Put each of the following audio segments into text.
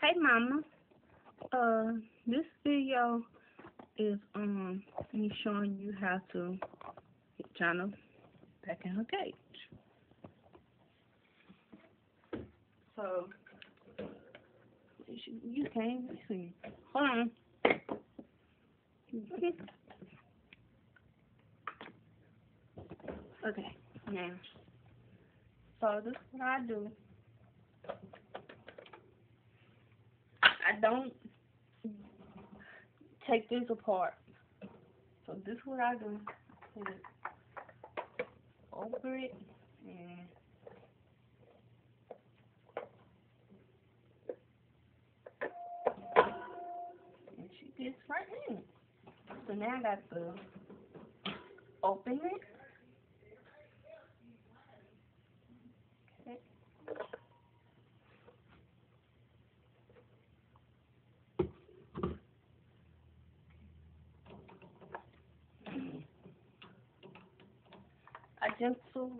Hey mama, uh, this video is um me showing you how to get China back in her cage. So you can't see. Hold on. okay, now. So this is what I do. I don't take this apart. So this is what I do. Put it over it and she gets right in. So now I got to open it. Okay. I just to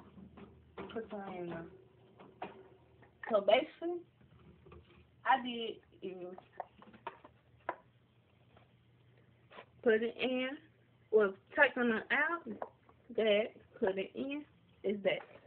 put them in there. So basically, I did is put it in, well, taking it out, that, put it in, is that.